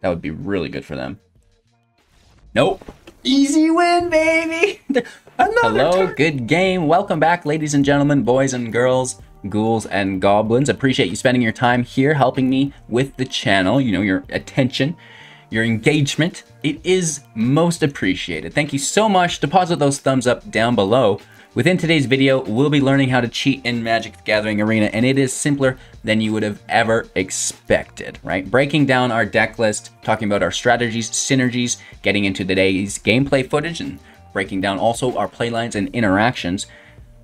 That would be really good for them. Nope. Easy win, baby! Another Hello, turn. good game. Welcome back, ladies and gentlemen, boys and girls, ghouls and goblins. Appreciate you spending your time here helping me with the channel. You know, your attention, your engagement. It is most appreciated. Thank you so much. Deposit those thumbs up down below. Within today's video, we'll be learning how to cheat in Magic the Gathering Arena, and it is simpler than you would have ever expected, right? Breaking down our deck list, talking about our strategies, synergies, getting into today's gameplay footage, and breaking down also our playlines and interactions.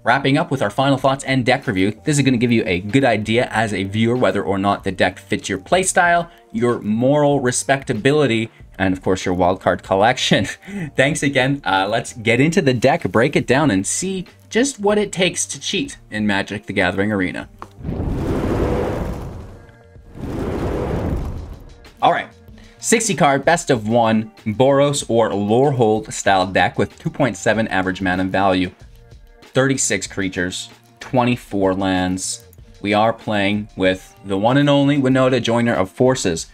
Wrapping up with our final thoughts and deck review, this is going to give you a good idea as a viewer whether or not the deck fits your playstyle, your moral respectability, and of course your wildcard collection. Thanks again. Uh, let's get into the deck, break it down, and see just what it takes to cheat in Magic the Gathering Arena. All right, 60 card, best of one, Boros or Lorehold style deck with 2.7 average mana value, 36 creatures, 24 lands. We are playing with the one and only Winota Joiner of Forces.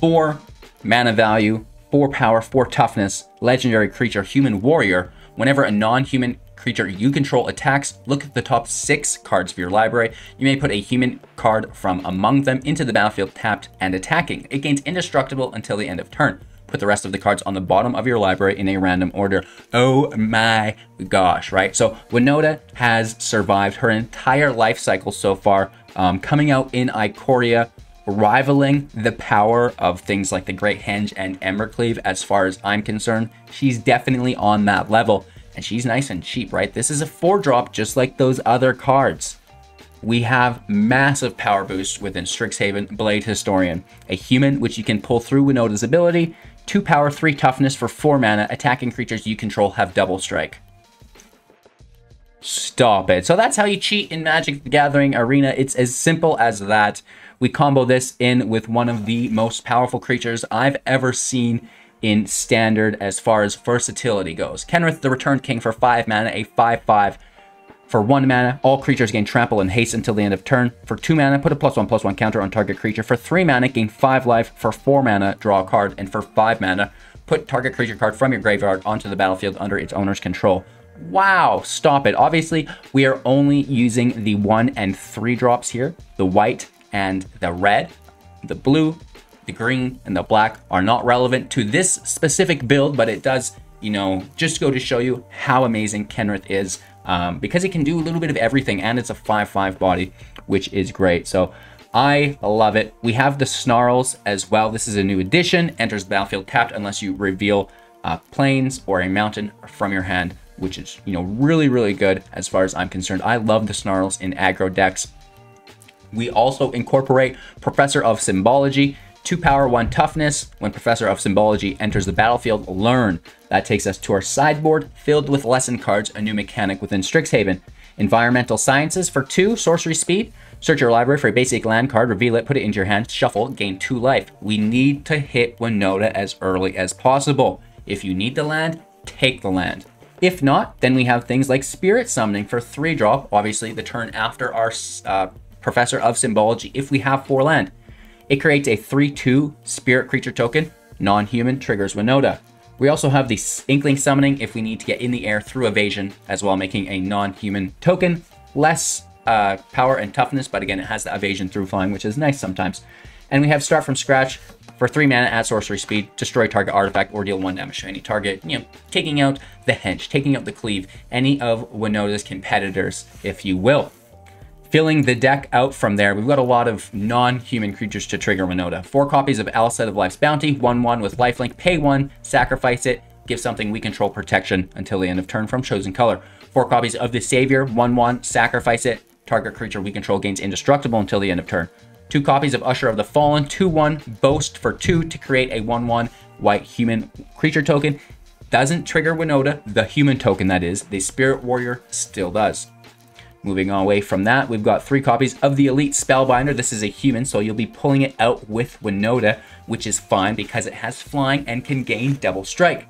Four mana value, 4 power, 4 toughness, legendary creature, human warrior. Whenever a non-human creature you control attacks, look at the top 6 cards of your library. You may put a human card from among them into the battlefield tapped and attacking. It gains indestructible until the end of turn. Put the rest of the cards on the bottom of your library in a random order. Oh my gosh, right? So Winota has survived her entire life cycle so far, um, coming out in Ikoria rivaling the power of things like the Great Henge and Embercleave as far as I'm concerned. She's definitely on that level and she's nice and cheap, right? This is a four drop just like those other cards. We have massive power boost within Strixhaven Blade Historian, a human which you can pull through Winota's ability, 2 power, 3 toughness for 4 mana, attacking creatures you control have double strike. Stop it. So that's how you cheat in Magic the Gathering Arena. It's as simple as that. We combo this in with one of the most powerful creatures I've ever seen in Standard as far as versatility goes. Kenrith the Returned King for 5 mana, a 5-5. For 1 mana, all creatures gain trample and haste until the end of turn. For 2 mana, put a plus 1 plus 1 counter on target creature. For 3 mana, gain 5 life. For 4 mana, draw a card. And for 5 mana, put target creature card from your graveyard onto the battlefield under its owner's control. Wow, stop it. Obviously, we are only using the 1 and 3 drops here. The white and the red, the blue, the green, and the black are not relevant to this specific build, but it does, you know, just go to show you how amazing Kenrith is um, because it can do a little bit of everything and it's a 5-5 body, which is great. So I love it. We have the Snarls as well. This is a new addition. Enters the battlefield tapped unless you reveal uh, plains or a mountain from your hand, which is, you know, really, really good as far as I'm concerned. I love the Snarls in aggro decks. We also incorporate Professor of Symbology, 2 power, 1 toughness. When Professor of Symbology enters the battlefield, learn. That takes us to our sideboard, filled with lesson cards, a new mechanic within Strixhaven. Environmental Sciences for 2, Sorcery Speed. Search your library for a basic land card, reveal it, put it into your hand, shuffle, gain 2 life. We need to hit Winota as early as possible. If you need the land, take the land. If not, then we have things like Spirit Summoning for 3 drop, obviously the turn after our uh, Professor of Symbology if we have four land. It creates a 3-2 spirit creature token, non-human, triggers Winota. We also have the Inkling Summoning if we need to get in the air through evasion, as well making a non-human token. Less uh, power and toughness, but again, it has the evasion through flying, which is nice sometimes. And we have Start from Scratch for 3 mana at sorcery speed, destroy target artifact or deal 1 damage to any target, you know, taking out the Henge, taking out the Cleave, any of Winota's competitors, if you will. Filling the deck out from there, we've got a lot of non-human creatures to trigger Winota. Four copies of Alseid of Life's Bounty, 1-1 with lifelink, pay one, sacrifice it, give something we control protection until the end of turn from chosen color. Four copies of the Savior, 1-1, sacrifice it, target creature we control gains indestructible until the end of turn. Two copies of Usher of the Fallen, 2-1, boast for two to create a 1-1 white human creature token. Doesn't trigger Winota, the human token that is, the Spirit Warrior still does. Moving away from that, we've got three copies of the Elite Spellbinder. This is a human, so you'll be pulling it out with Winota, which is fine because it has flying and can gain double strike.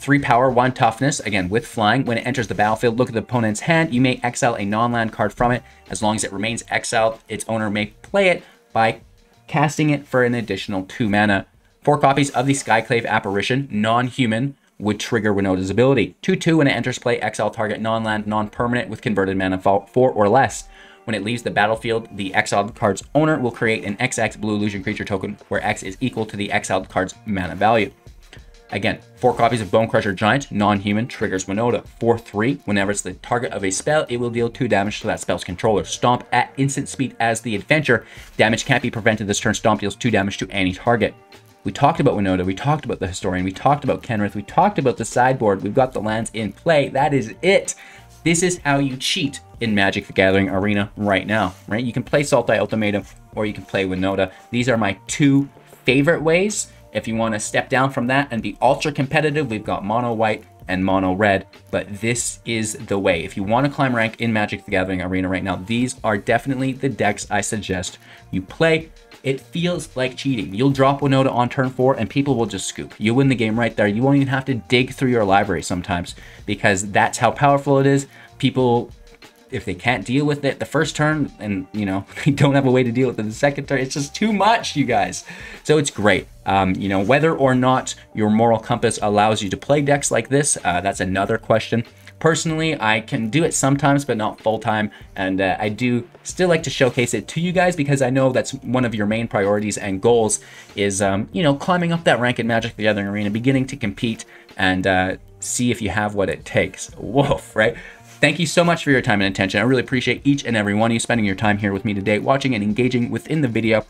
Three power, one toughness, again with flying. When it enters the battlefield, look at the opponent's hand. You may exile a non-land card from it. As long as it remains exiled, its owner may play it by casting it for an additional two mana. Four copies of the Skyclave Apparition, non-human, would trigger Winota's ability. 2-2 when it enters play, exile target non-land, non-permanent with converted mana 4 or less. When it leaves the battlefield, the exiled card's owner will create an XX blue illusion creature token where X is equal to the exiled card's mana value. Again, four copies of Bonecrusher Giant, non-human, triggers Winota. 4-3, whenever it's the target of a spell, it will deal 2 damage to that spell's controller. Stomp at instant speed as the adventure. Damage can't be prevented this turn. Stomp deals 2 damage to any target. We talked about Winota, we talked about the Historian, we talked about Kenrith, we talked about the sideboard, we've got the lands in play. That is it. This is how you cheat in Magic the Gathering Arena right now, right? You can play Sultai Ultimatum or you can play Winota. These are my two favorite ways if you want to step down from that and be ultra competitive, we've got mono white and mono red, but this is the way. If you want to climb rank in Magic the Gathering Arena right now, these are definitely the decks I suggest you play. It feels like cheating. You'll drop Winota on turn four and people will just scoop. You win the game right there. You won't even have to dig through your library sometimes because that's how powerful it is. People if they can't deal with it the first turn and you know they don't have a way to deal with it the second turn it's just too much you guys so it's great um, you know whether or not your moral compass allows you to play decks like this uh, that's another question personally i can do it sometimes but not full time and uh, i do still like to showcase it to you guys because i know that's one of your main priorities and goals is um, you know climbing up that rank in magic the gathering arena beginning to compete and uh, see if you have what it takes woof right Thank you so much for your time and attention. I really appreciate each and every one of you spending your time here with me today, watching and engaging within the video.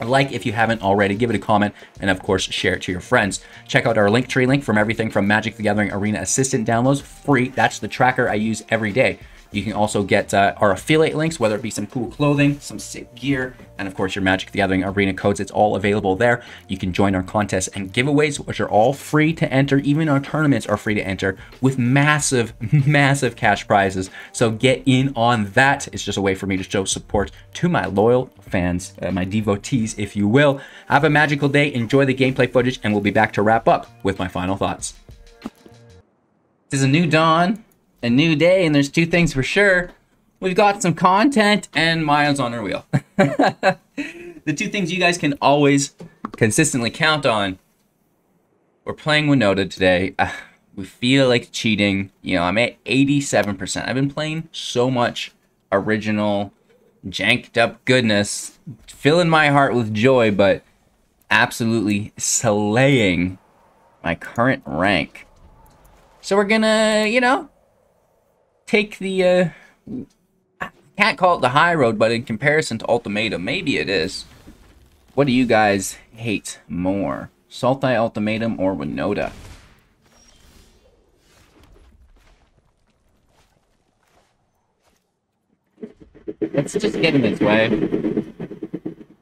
Like if you haven't already, give it a comment, and of course, share it to your friends. Check out our Linktree link from everything from Magic the Gathering Arena Assistant downloads, free. That's the tracker I use every day. You can also get uh, our affiliate links, whether it be some cool clothing, some sick gear, and of course your Magic the Gathering Arena codes. It's all available there. You can join our contests and giveaways, which are all free to enter. Even our tournaments are free to enter with massive, massive cash prizes. So get in on that. It's just a way for me to show support to my loyal fans, uh, my devotees, if you will. Have a magical day. Enjoy the gameplay footage, and we'll be back to wrap up with my final thoughts. This is a new dawn a new day, and there's two things for sure. We've got some content and Maya's on her wheel. the two things you guys can always consistently count on. We're playing Winota today. Uh, we feel like cheating. You know, I'm at 87%. I've been playing so much original, janked up goodness, filling my heart with joy, but absolutely slaying my current rank. So we're gonna, you know, take the, uh, I can't call it the high road, but in comparison to Ultimatum, maybe it is. What do you guys hate more? Sultai Ultimatum or Winota? Let's just get in his way.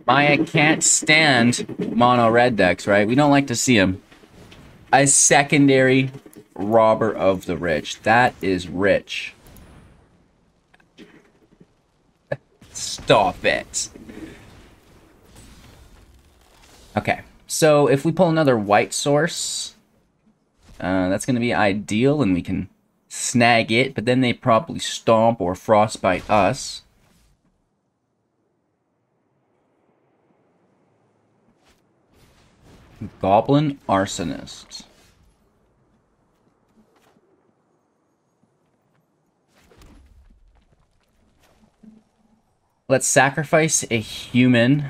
Maya can't stand mono red decks, right? We don't like to see him. A secondary robber of the rich. That is rich. Stop it. Okay, so if we pull another white source, uh, that's going to be ideal, and we can snag it, but then they probably stomp or frostbite us. Goblin Arsonist. Let's sacrifice a human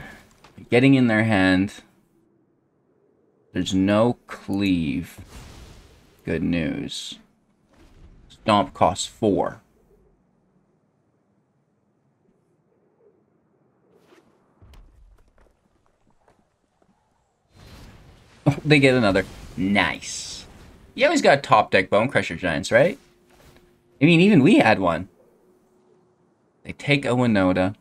getting in their hand. There's no cleave. Good news. Stomp costs four. Oh, they get another. Nice. You always got top deck Bonecrusher Giants, right? I mean, even we had one. They take a Winota.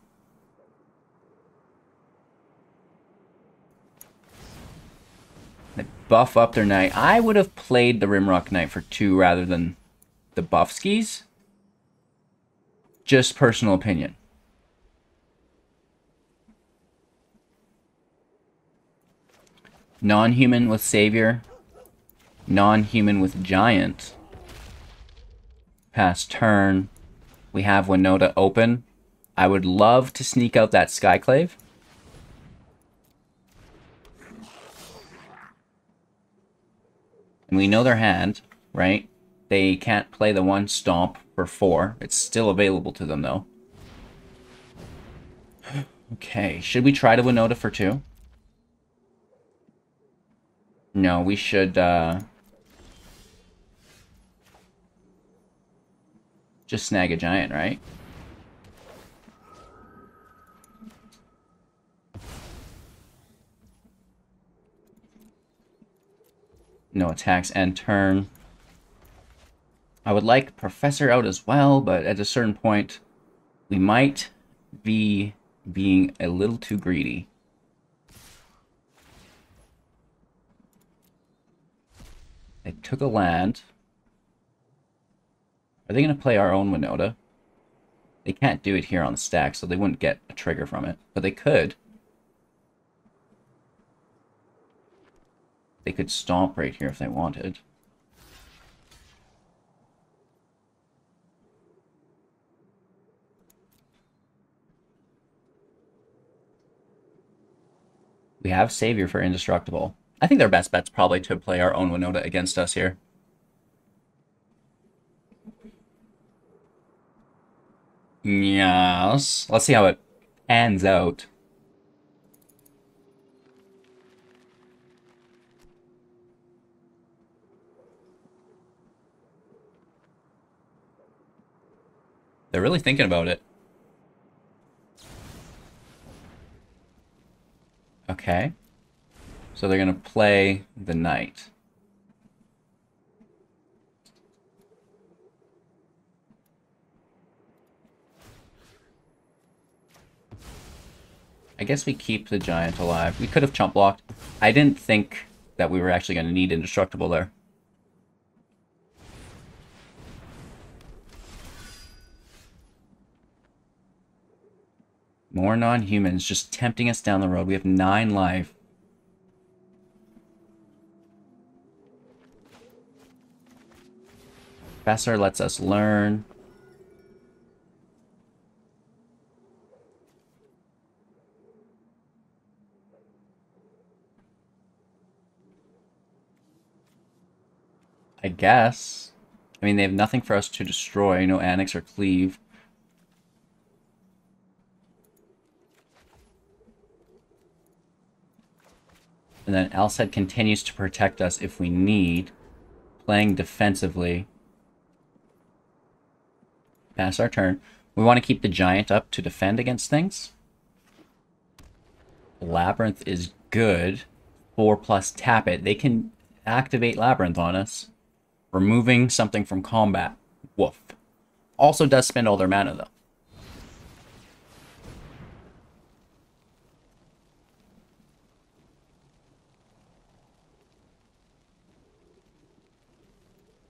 Buff up their knight. I would have played the Rimrock Knight for two rather than the buff skis. Just personal opinion. Non-human with Savior. Non-human with Giant. Pass turn. We have Winota open. I would love to sneak out that Skyclave. We know their hand, right? They can't play the one stomp for four. It's still available to them, though. Okay, should we try to Winota for two? No, we should, uh... Just snag a giant, right? No attacks and turn. I would like Professor out as well, but at a certain point, we might be being a little too greedy. They took a land. Are they going to play our own Winota? They can't do it here on the stack, so they wouldn't get a trigger from it. But they could. They could stomp right here if they wanted. We have Savior for Indestructible. I think their best bet's probably to play our own Winota against us here. Yes. Let's see how it ends out. They're really thinking about it. Okay. So they're going to play the knight. I guess we keep the giant alive. We could have chump blocked. I didn't think that we were actually going to need indestructible there. More non-humans just tempting us down the road. We have nine life. Professor lets us learn. I guess. I mean, they have nothing for us to destroy. No Annex or Cleave. And then Alseid continues to protect us if we need. Playing defensively. Pass our turn. We want to keep the Giant up to defend against things. Labyrinth is good. 4 plus tap it. They can activate Labyrinth on us. Removing something from combat. Woof. Also does spend all their mana, though.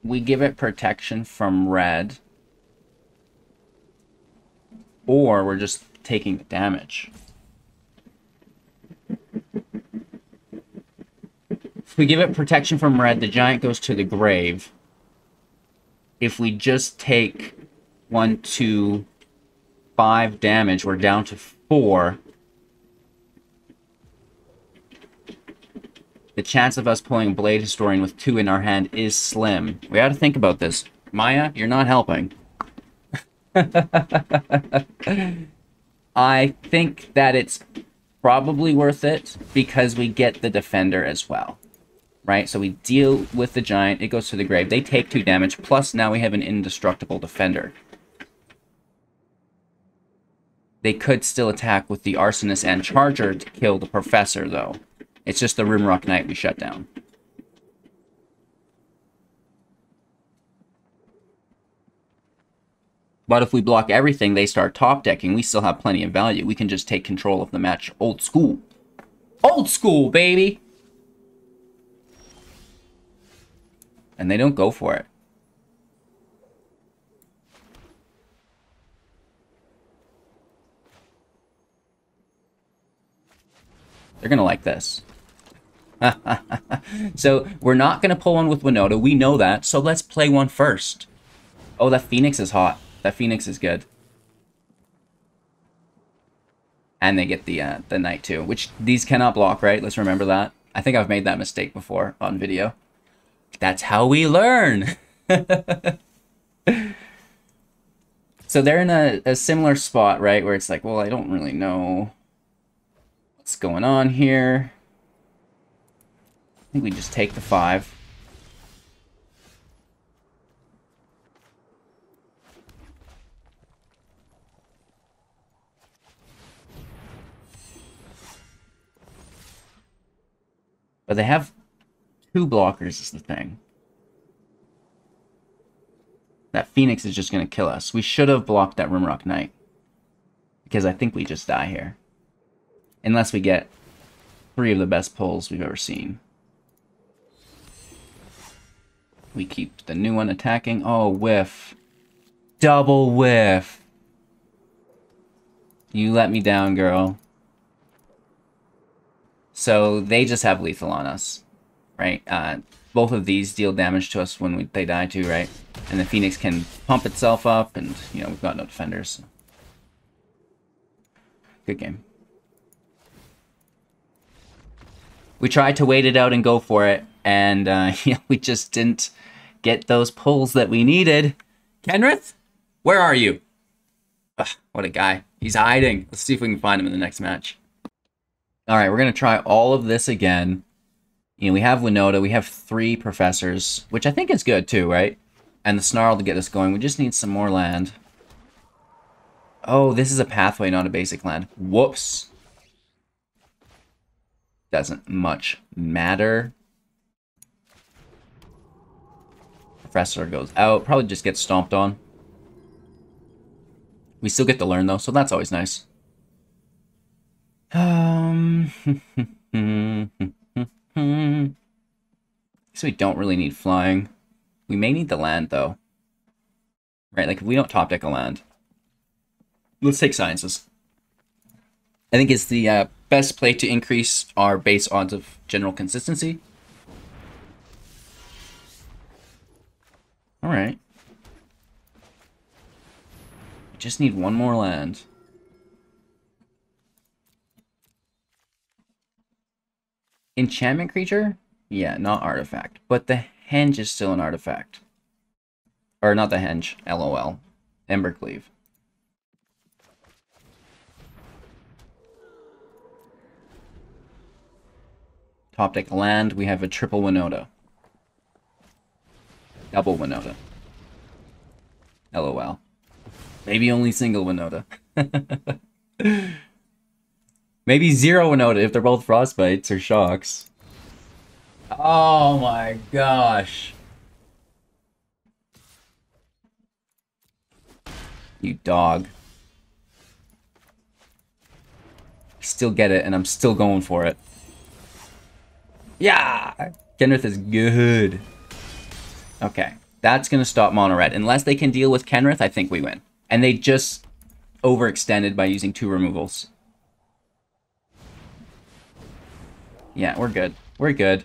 We give it protection from red. Or we're just taking the damage. If we give it protection from red, the giant goes to the grave. If we just take one, two, five damage, we're down to four. The chance of us pulling Blade Historian with two in our hand is slim. We gotta think about this. Maya, you're not helping. I think that it's probably worth it because we get the defender as well. Right? So we deal with the giant, it goes to the grave. They take two damage, plus now we have an indestructible defender. They could still attack with the Arsonist and Charger to kill the Professor, though. It's just the Rimrock Knight we shut down. But if we block everything, they start top decking. We still have plenty of value. We can just take control of the match old school. Old school, baby! And they don't go for it. They're going to like this. so we're not going to pull one with Winota. We know that. So let's play one first. Oh, that Phoenix is hot. That Phoenix is good. And they get the uh, the Knight too, which these cannot block, right? Let's remember that. I think I've made that mistake before on video. That's how we learn. so they're in a, a similar spot, right? Where it's like, well, I don't really know what's going on here. Think we just take the five. But they have two blockers is the thing. That Phoenix is just going to kill us. We should have blocked that Rimrock Knight. Because I think we just die here. Unless we get three of the best pulls we've ever seen. We keep the new one attacking. Oh, whiff. Double whiff. You let me down, girl. So they just have lethal on us, right? Uh, both of these deal damage to us when we, they die too, right? And the Phoenix can pump itself up, and, you know, we've got no defenders. Good game. We tried to wait it out and go for it, and uh, yeah, we just didn't get those pulls that we needed. Kenrith, where are you? Ugh, what a guy. He's hiding. Let's see if we can find him in the next match. All right, we're going to try all of this again. You know, we have Winota, we have three professors, which I think is good too, right? And the Snarl to get us going. We just need some more land. Oh, this is a pathway, not a basic land. Whoops. Doesn't much matter. Professor goes out. Probably just gets stomped on. We still get to learn, though, so that's always nice. Um. so we don't really need flying. We may need the land, though. Right, like if we don't top deck a land. Let's take sciences. I think it's the uh, best play to increase our base odds of general consistency. Alright. Just need one more land. Enchantment creature? Yeah, not artifact. But the henge is still an artifact. Or not the henge, lol. Embercleave. Top deck land, we have a triple Winota. Double Winota. LOL. Maybe only single Winota. Maybe zero Winota if they're both frostbites or shocks. Oh my gosh. You dog. Still get it, and I'm still going for it. Yeah! Kenrith is good. Okay. That's going to stop Mono Red. Unless they can deal with Kenrith, I think we win. And they just overextended by using two removals. Yeah, we're good. We're good.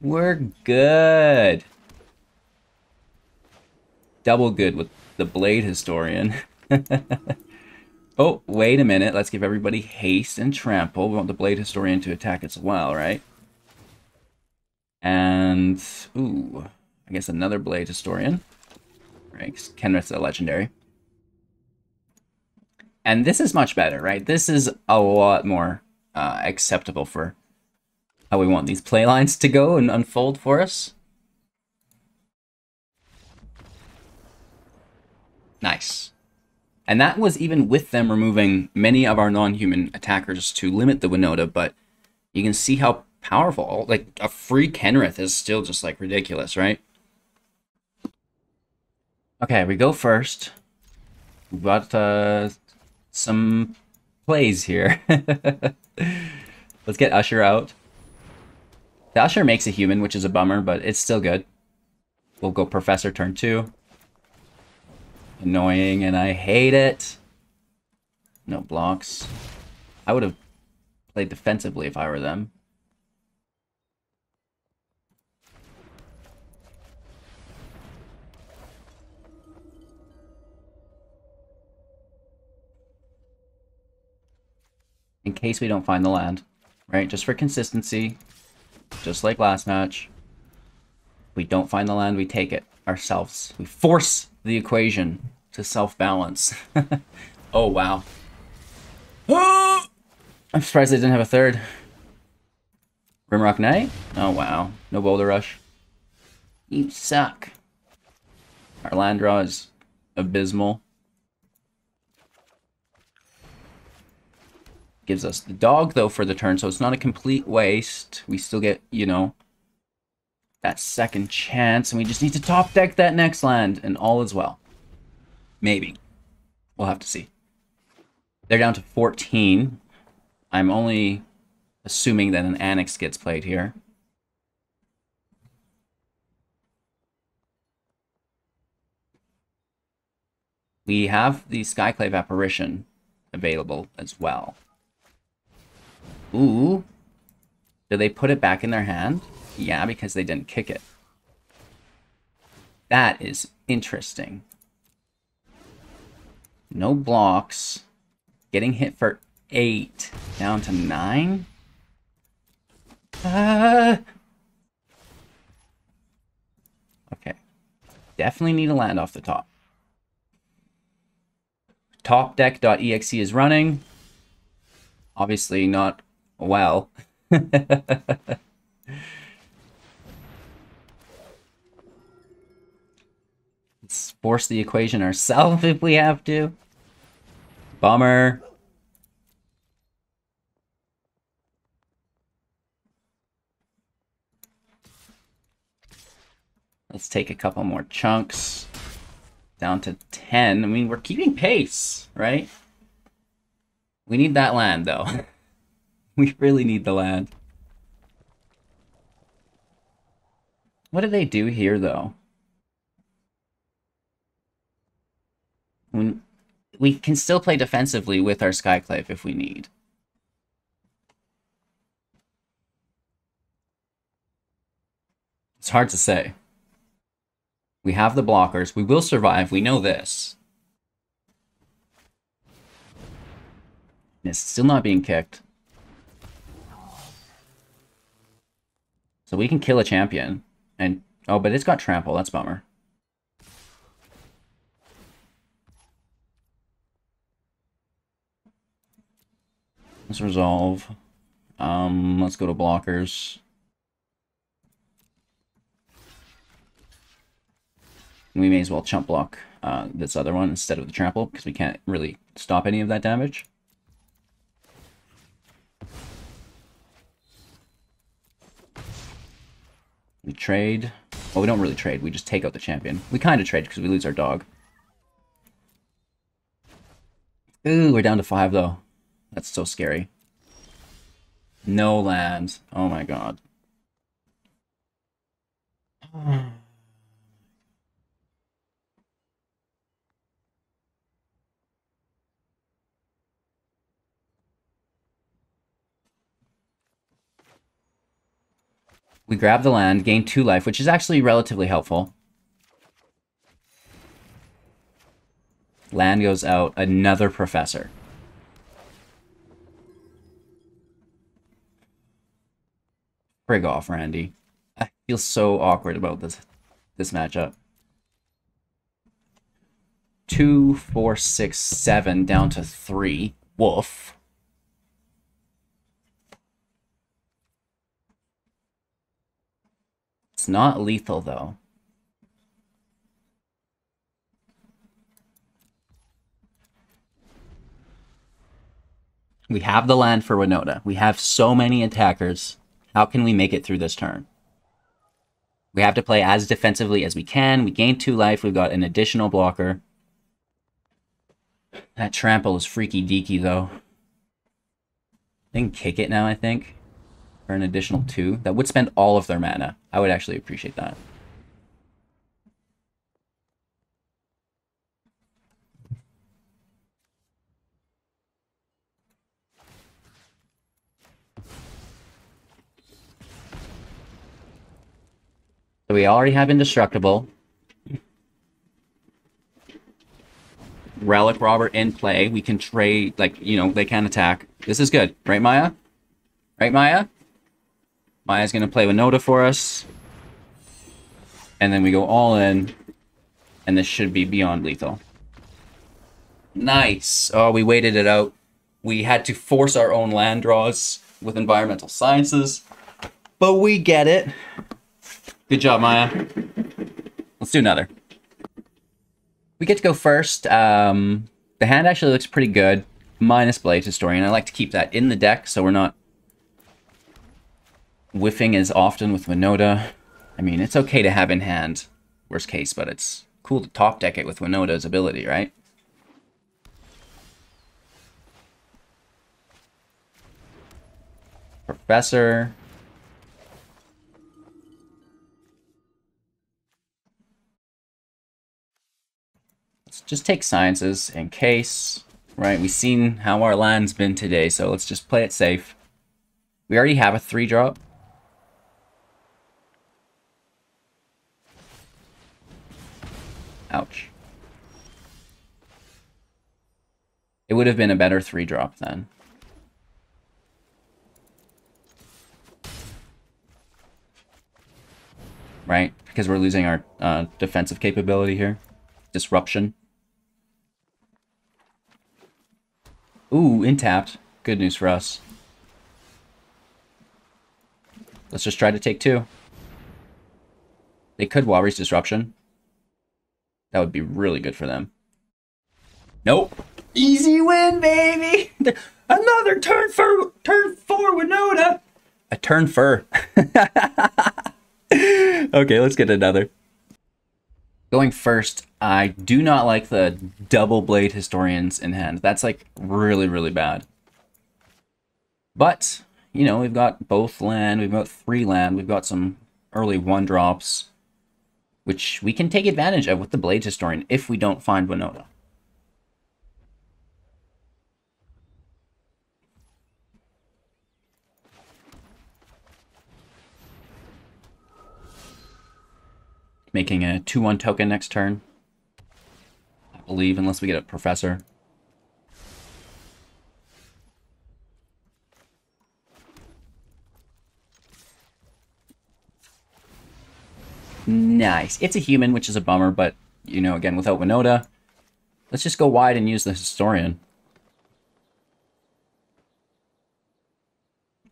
We're good. Double good with the Blade Historian. oh, wait a minute. Let's give everybody haste and trample. We want the Blade Historian to attack as well, right? And, ooh, I guess another Blade Historian. Right, Kenrith's a legendary. And this is much better, right? This is a lot more uh, acceptable for how we want these play lines to go and unfold for us. Nice. And that was even with them removing many of our non-human attackers to limit the Winota, but you can see how powerful, like a free Kenrith is still just like ridiculous, right? Okay, we go first. We've got uh, some plays here. Let's get Usher out. The Usher makes a human, which is a bummer, but it's still good. We'll go Professor turn two. Annoying, and I hate it. No blocks. I would have played defensively if I were them. In case we don't find the land, right? Just for consistency, just like last match. we don't find the land, we take it ourselves. We force the equation to self-balance. oh, wow. I'm surprised they didn't have a third. Rimrock Knight? Oh, wow. No Boulder Rush. You suck. Our land draw is abysmal. Gives us the dog, though, for the turn, so it's not a complete waste. We still get, you know, that second chance, and we just need to top deck that next land, and all is well. Maybe. We'll have to see. They're down to 14. I'm only assuming that an Annex gets played here. We have the Skyclave Apparition available as well. Ooh. Do they put it back in their hand? Yeah, because they didn't kick it. That is interesting. No blocks. Getting hit for eight. Down to nine? Uh... Okay. Definitely need to land off the top. Topdeck.exe is running. Obviously not well. Let's force the equation ourselves if we have to. Bummer. Let's take a couple more chunks. Down to 10. I mean, we're keeping pace, right? We need that land, though. we really need the land. What do they do here, though? When we can still play defensively with our Skyclave if we need. It's hard to say. We have the blockers. We will survive. We know this. It's still not being kicked. So we can kill a champion. And oh, but it's got trample. That's bummer. Let's resolve. Um, let's go to blockers. We may as well chump block uh, this other one instead of the trample, because we can't really stop any of that damage. We trade. Well, we don't really trade. We just take out the champion. We kind of trade because we lose our dog. Ooh, we're down to five, though. That's so scary. No land. Oh my god. Hmm. We grab the land, gain two life, which is actually relatively helpful. Land goes out, another professor. Frig off, Randy. I feel so awkward about this this matchup. Two, four, six, seven, down to three. Woof. It's not lethal, though. We have the land for Winota. We have so many attackers. How can we make it through this turn? We have to play as defensively as we can. We gain two life. We've got an additional blocker. That trample is freaky deaky, though. They can kick it now, I think for an additional two. That would spend all of their mana. I would actually appreciate that. So we already have Indestructible. Relic Robber in play. We can trade, like, you know, they can attack. This is good. Right, Maya? Right, Maya? Maya's going to play Winota for us. And then we go all in, and this should be beyond lethal. Nice. Oh, we waited it out. We had to force our own land draws with environmental sciences, but we get it. Good job, Maya. Let's do another. We get to go first. Um, the hand actually looks pretty good, minus Blade Historian. I like to keep that in the deck so we're not whiffing as often with Winota. I mean, it's okay to have in hand, worst case, but it's cool to top deck it with Winota's ability, right? Professor. Let's just take sciences in case, right? We've seen how our land's been today, so let's just play it safe. We already have a three drop. Ouch. It would have been a better three drop then. Right? Because we're losing our uh, defensive capability here. Disruption. Ooh, intapped. Good news for us. Let's just try to take two. They could Walrus Disruption. That would be really good for them. Nope. Easy win, baby! Another turn for turn four Winota. A turn for. okay, let's get another. Going first, I do not like the double blade historians in hand. That's like really, really bad. But, you know, we've got both land, we've got three land, we've got some early one drops which we can take advantage of with the Blades Historian if we don't find Winota. Making a 2-1 token next turn. I believe, unless we get a Professor. Nice. It's a human, which is a bummer, but, you know, again, without Winota, let's just go wide and use the Historian.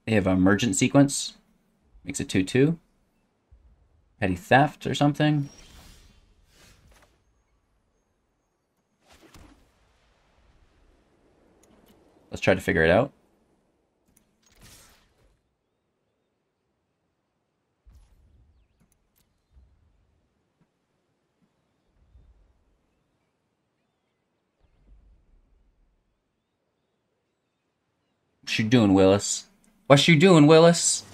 They have an Emergent Sequence. Makes it 2-2. Petty Theft or something. Let's try to figure it out. You doing, Willis? What you doing, Willis?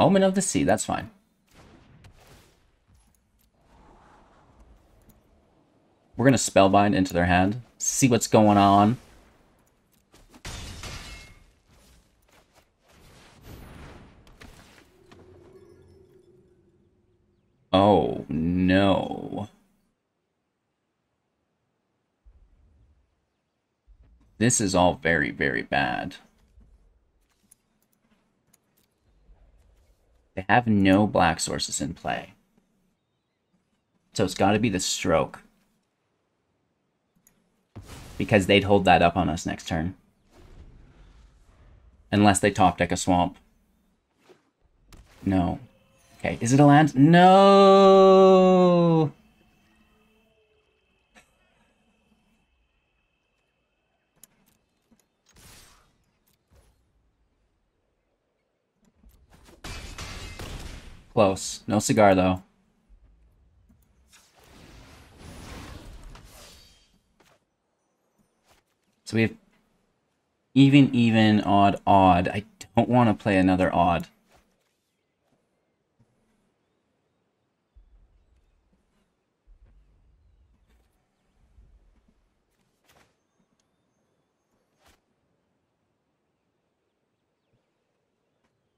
Omen of the Sea, that's fine. We're gonna spellbind into their hand, see what's going on. Oh, no. This is all very, very bad. They have no black sources in play. So it's got to be the stroke. Because they'd hold that up on us next turn. Unless they top deck a swamp. No. Okay, is it a land? No! Close. No cigar, though. So we have even, even, odd, odd. I don't want to play another odd.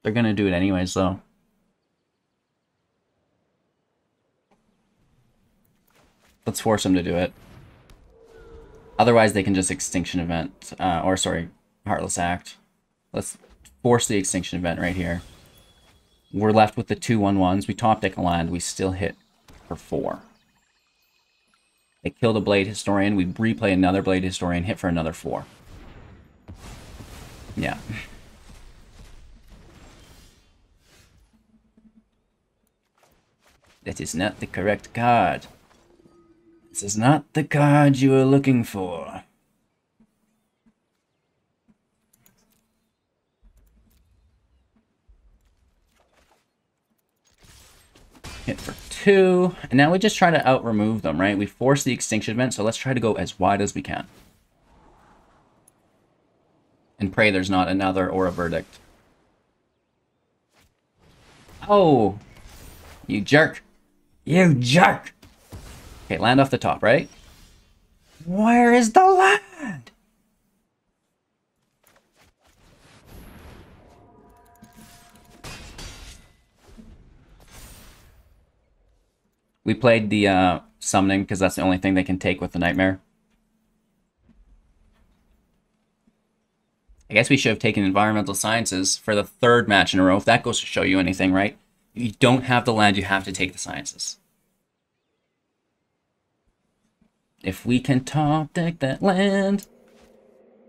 They're gonna do it anyways, though. Let's force them to do it. Otherwise, they can just Extinction Event, uh, or sorry, Heartless Act. Let's force the Extinction Event right here. We're left with the two one ones. We top deck a land. We still hit for four. They killed a Blade Historian. We replay another Blade Historian, hit for another four. Yeah. That is not the correct card. This is not the card you are looking for. Hit for two. And now we just try to out-remove them, right? We force the extinction event, so let's try to go as wide as we can. And pray there's not another or a verdict. Oh! You jerk! You jerk! Okay, land off the top, right? Where is the land? We played the uh, summoning because that's the only thing they can take with the nightmare. I guess we should have taken environmental sciences for the third match in a row. If that goes to show you anything, right? You don't have the land, you have to take the sciences. If we can top deck that land,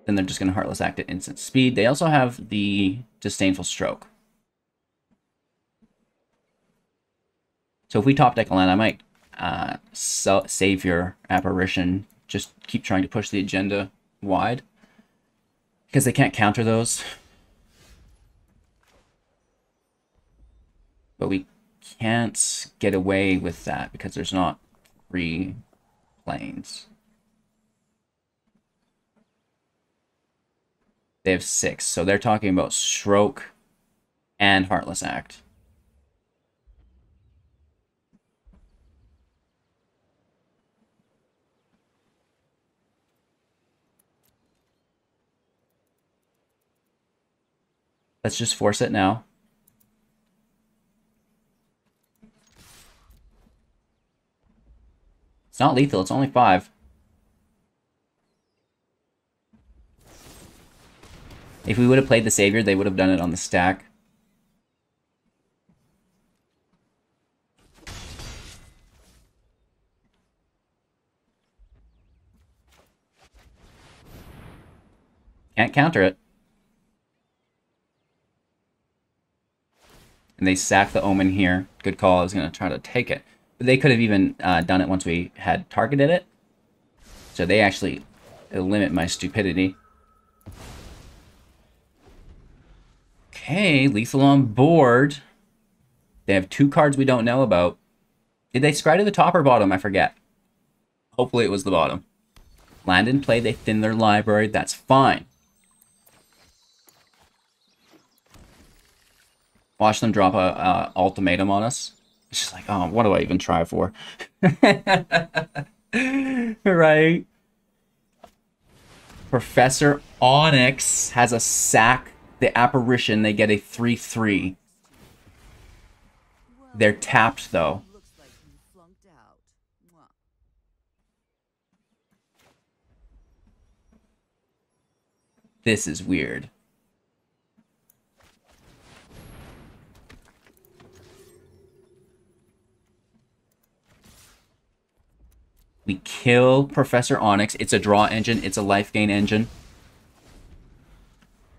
then they're just going to Heartless Act at instant speed. They also have the Disdainful Stroke. So if we top deck a land, I might uh, save your apparition. Just keep trying to push the agenda wide. Because they can't counter those. But we can't get away with that because there's not three Plains. They have six. So they're talking about Stroke and Heartless Act. Let's just force it now. It's not lethal, it's only five. If we would have played the Savior, they would have done it on the stack. Can't counter it. and they sack the Omen here. Good call. I was going to try to take it. They could have even uh, done it once we had targeted it. So they actually limit my stupidity. Okay, lethal on board. They have two cards we don't know about. Did they scry to the top or bottom? I forget. Hopefully it was the bottom. Land and play, they thin their library. That's fine. watch them drop a, a ultimatum on us. It's just like, oh, what do I even try for? right? Professor Onyx has a sack. The apparition, they get a 3-3. They're tapped, though. This is weird. We kill Professor Onyx. It's a draw engine. It's a life gain engine.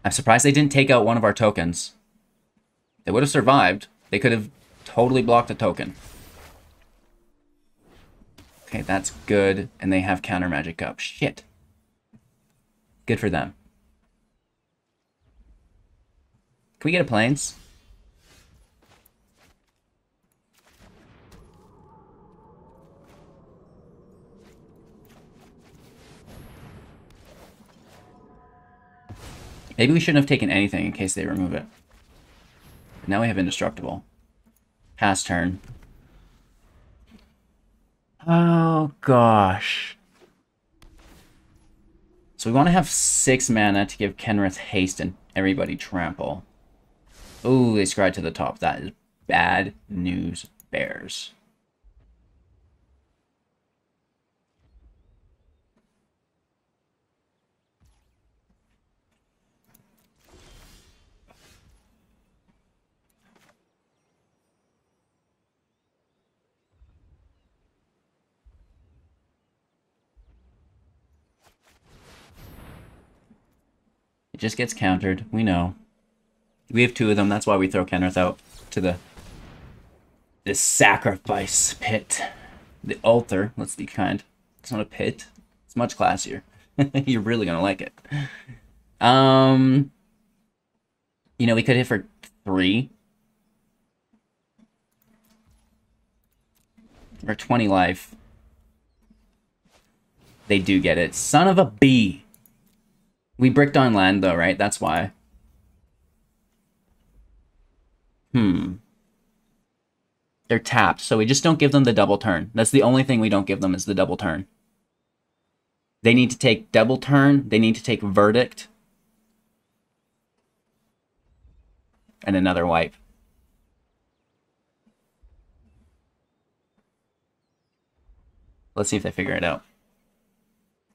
I'm surprised they didn't take out one of our tokens. They would have survived. They could have totally blocked a token. Okay, that's good. And they have counter magic up. Shit. Good for them. Can we get a Plains? Maybe we shouldn't have taken anything in case they remove it. But now we have indestructible. Pass turn. Oh, gosh. So we want to have six mana to give Kenrith haste and everybody trample. Oh, they scry to the top. That is bad news bears. It just gets countered. We know. We have two of them. That's why we throw Kenrith out to the the sacrifice pit. The altar. Let's be kind. It's not a pit. It's much classier. You're really gonna like it. Um, you know, we could hit for three or twenty life. They do get it. Son of a bee. We bricked on land though, right? That's why. Hmm. They're tapped, so we just don't give them the double turn. That's the only thing we don't give them is the double turn. They need to take double turn. They need to take verdict. And another wipe. Let's see if they figure it out.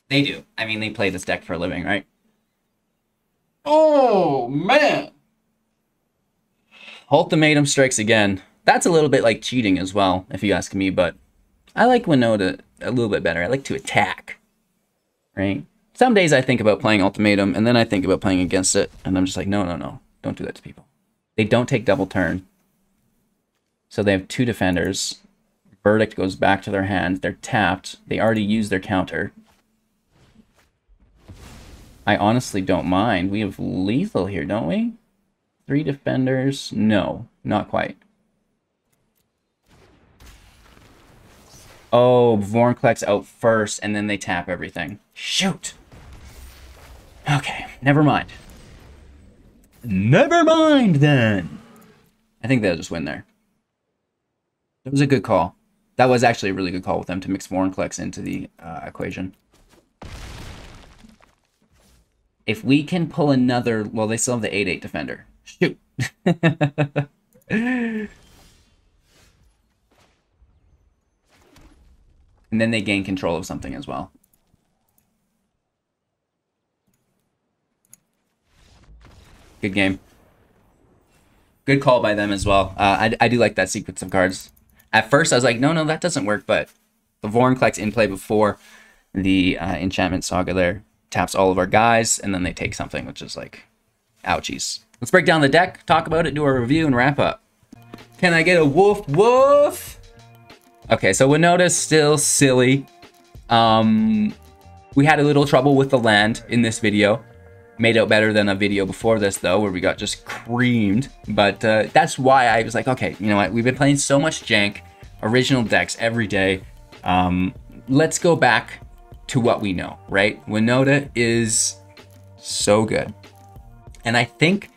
They do. I mean, they play this deck for a living, right? Oh, man. Ultimatum strikes again. That's a little bit like cheating as well, if you ask me, but I like Winota a little bit better. I like to attack, right? Some days I think about playing Ultimatum, and then I think about playing against it, and I'm just like, no, no, no. Don't do that to people. They don't take double turn. So they have two defenders. Verdict goes back to their hand. They're tapped. They already used their counter. I honestly don't mind. We have lethal here, don't we? Three defenders. No, not quite. Oh, Vorinclex out first, and then they tap everything. Shoot! Okay, never mind. Never mind, then! I think they'll just win there. That was a good call. That was actually a really good call with them to mix Vorinclex into the uh, equation. If we can pull another... Well, they still have the 8-8 defender. Shoot! and then they gain control of something as well. Good game. Good call by them as well. Uh, I, I do like that sequence of cards. At first, I was like, no, no, that doesn't work, but the Vorinclex in play before the uh, Enchantment Saga there taps all of our guys, and then they take something, which is like, ouchies. Let's break down the deck, talk about it, do a review, and wrap up. Can I get a woof woof? Okay, so Winota's still silly. Um, we had a little trouble with the land in this video. Made out better than a video before this, though, where we got just creamed. But uh, that's why I was like, okay, you know what? We've been playing so much jank, original decks every day. Um, let's go back to what we know, right? Winota is so good. And I think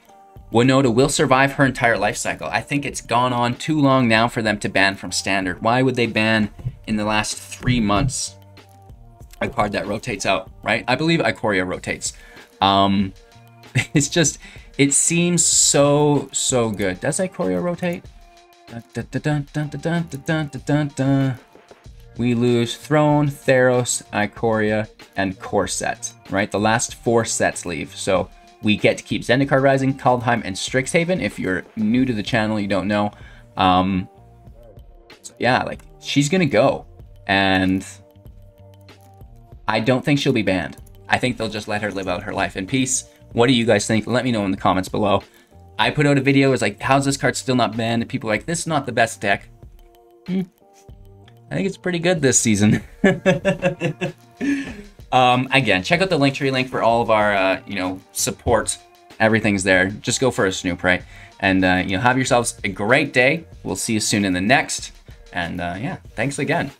Winota will survive her entire life cycle. I think it's gone on too long now for them to ban from standard. Why would they ban in the last three months a card that rotates out, right? I believe Ikoria rotates. Um, it's just, it seems so, so good. Does Ikoria rotate? We lose Throne, Theros, Ikoria, and Core set, right? The last four sets leave. So we get to keep Zendikar Rising, Kaldheim, and Strixhaven. If you're new to the channel, you don't know. Um, so yeah, like, she's gonna go. And I don't think she'll be banned. I think they'll just let her live out her life in peace. What do you guys think? Let me know in the comments below. I put out a video, it's like, how's this card still not banned? And people like, this is not the best deck. Hmm. I think it's pretty good this season. Um, again, check out the Linktree link for all of our, uh, you know, support. Everything's there. Just go for a snoop, right? And, uh, you know, have yourselves a great day. We'll see you soon in the next. And, uh, yeah, thanks again.